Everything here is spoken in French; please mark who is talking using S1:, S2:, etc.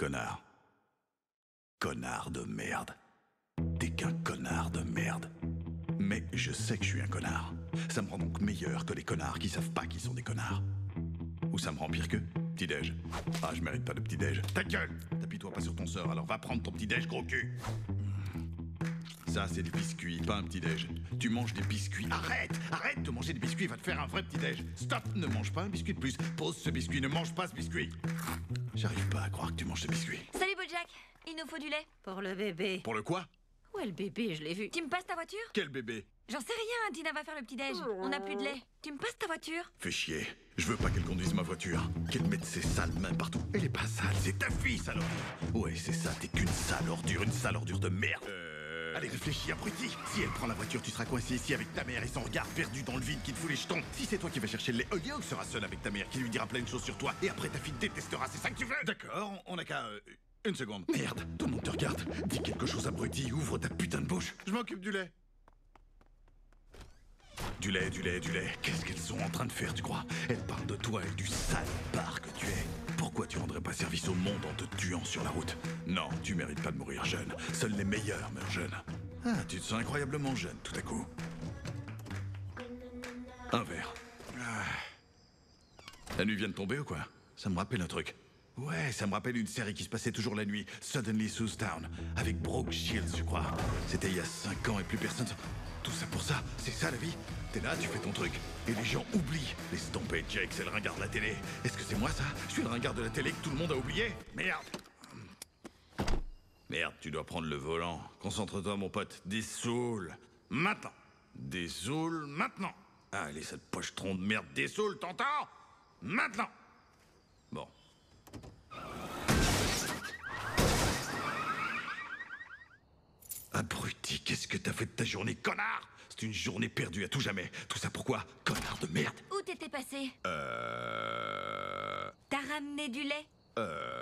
S1: Connard. Connard de merde. T'es qu'un connard de merde. Mais je sais que je suis un connard. Ça me rend donc meilleur que les connards qui savent pas qu'ils sont des connards. Ou ça me rend pire que Petit-déj. Ah, je mérite pas de petit-déj. Ta gueule T'appuie-toi pas sur ton sort, alors va prendre ton petit-déj, gros cul ça, c'est des biscuits, pas un petit-déj. Tu manges des biscuits. Arrête Arrête de manger des biscuits, va te faire un vrai petit-déj. Stop Ne mange pas un biscuit de plus. Pose ce biscuit, ne mange pas ce biscuit. J'arrive pas à croire que tu manges ce biscuit.
S2: Salut Bojack, il nous faut du lait.
S3: Pour le bébé.
S1: Pour le quoi?
S3: Est le bébé? Je l'ai vu.
S2: Tu me passes ta voiture?
S1: Quel bébé?
S2: J'en sais rien, Tina va faire le petit-déj. On n'a plus de lait. Tu me passes ta voiture?
S1: Fais chier. Je veux pas qu'elle conduise ma voiture. Qu'elle mette ses sales mains partout. Elle est pas sale, c'est ta fille, sale ordure. Ouais, c'est ça, t'es qu'une sale ordure, une sale ordure de merde. Allez, réfléchis, abruti Si elle prend la voiture, tu seras coincé ici avec ta mère et son regard perdu dans le vide qui te fout les jetons. Si c'est toi qui vas chercher le lait, Holyoke sera seul avec ta mère qui lui dira plein de choses sur toi. Et après, ta fille te détestera, c'est ça que tu veux D'accord, on a qu'à... euh, une seconde. Merde, tout le monde te regarde. Dis quelque chose, abruti, ouvre ta putain de bouche. Je m'occupe du lait. Du lait, du lait, du lait. Qu'est-ce qu'elles sont en train de faire, tu crois? Elles parlent de toi et du sale bar pas service au monde en te tuant sur la route Non, tu mérites pas de mourir jeune. Seuls les meilleurs meurent jeunes. Ah, tu te sens incroyablement jeune tout à coup. Un verre. Ah. La nuit vient de tomber ou quoi? Ça me rappelle un truc. Ouais, ça me rappelle une série qui se passait toujours la nuit, Suddenly Sue Town, avec Brooke Shields, je crois. C'était il y a 5 ans et plus personne. Tout ça pour ça, c'est ça la vie T'es là, tu fais ton truc, et les gens oublient. Les stompés Jake, c'est le ringard de la télé. Est-ce que c'est moi ça? Je suis le ringard de la télé que tout le monde a oublié Merde Merde, tu dois prendre le volant. Concentre-toi, mon pote. Dessoule. Maintenant. Dessoule maintenant. Allez, cette pochetron de merde, dessoule, t'entends? Maintenant. Bon. Abruti, qu'est-ce que t'as fait de ta journée, connard? C'est une journée perdue à tout jamais. Tout ça pourquoi Connard de merde?
S2: Où t'étais passé?
S1: Euh...
S2: T'as ramené du lait?
S1: Euh...